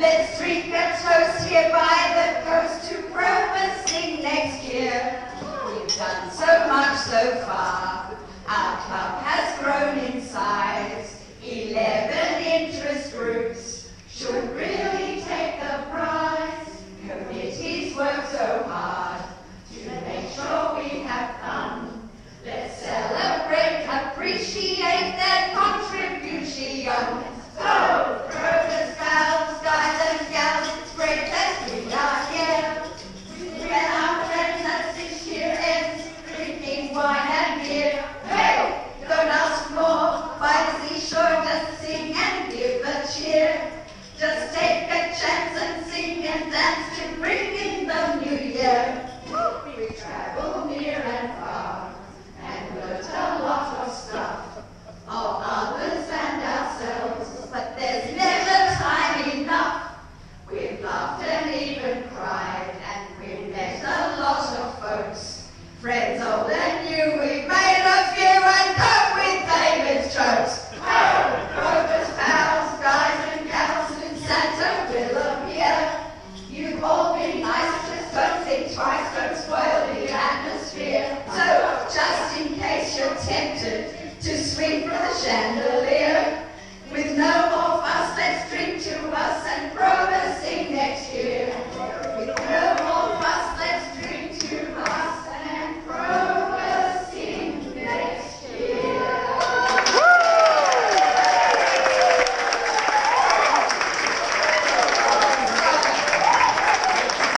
Let's drink a toast hereby that goes to promising next year. We've done so much so far. tempted to swing from the chandelier.